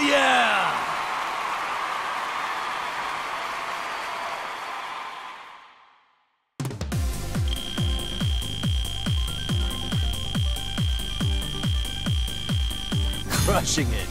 Hell yeah! Crushing it.